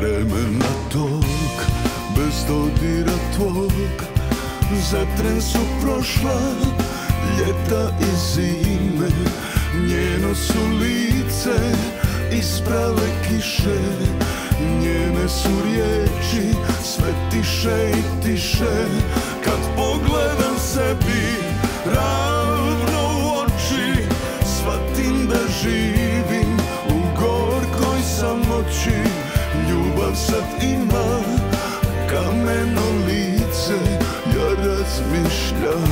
vremena tog, bez dodira tvog. Za tren su prošla ljeta i zime Njeno su lice isprave kiše. Njene su riječi sve tiše i tiše. Kad pogledam sebi ravno u oči Svatim da živim razmišljam.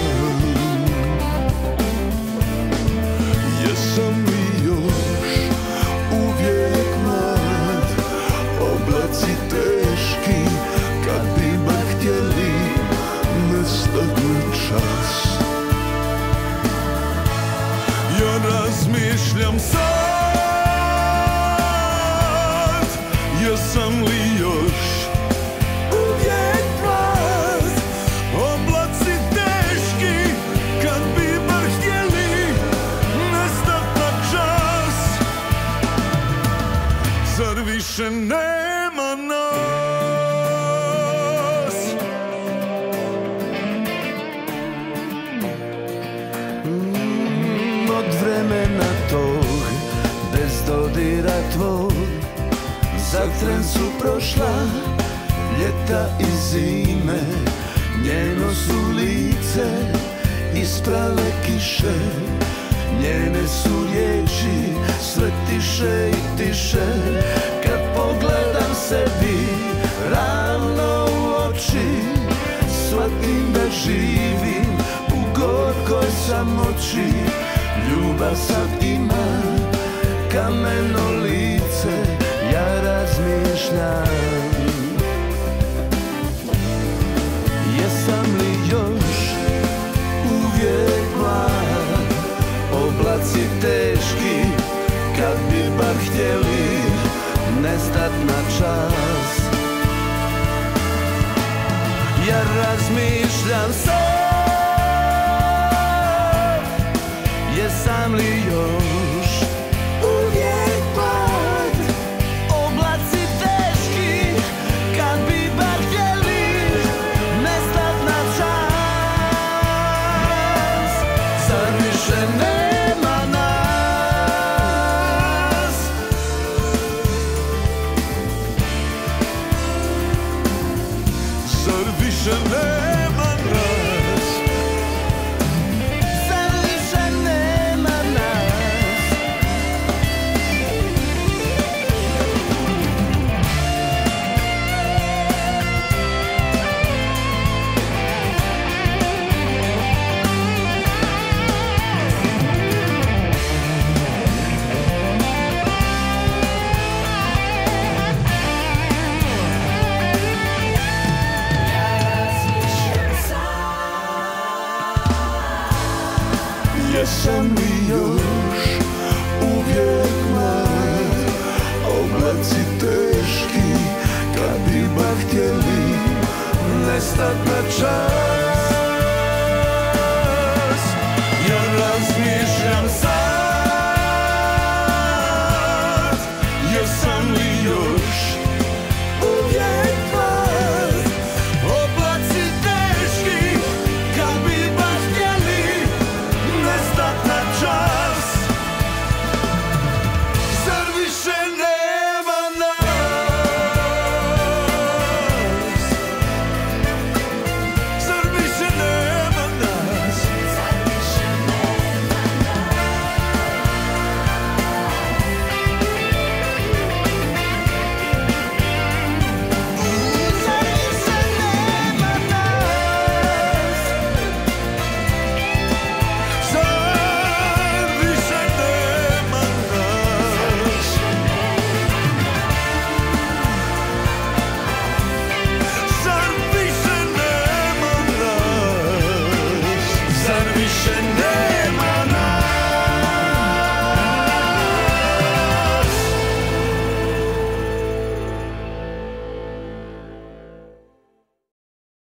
Jesam li još uvijek mlad? Oblaci teški kad bi bar htjeli nestat na čas. Ja razmišljam sad. Jesam li Zar više nema nas? Mm, Od vremena tog bez dodira tvog Za tren su prošla ljeta i zime. Njeno su lice isprale kiše Njene su riječi sve tiše i tiše samoći Ljubav sad ima kameno lice Ja razmišljam. Jesam li još uvijek mlad? Oblaci teški kad bi bar htjeli nestat na čas. Ja razmišljam sad Jesam li još uvijek mlad Oblaci teški kad bi bar htjeli nestat na čas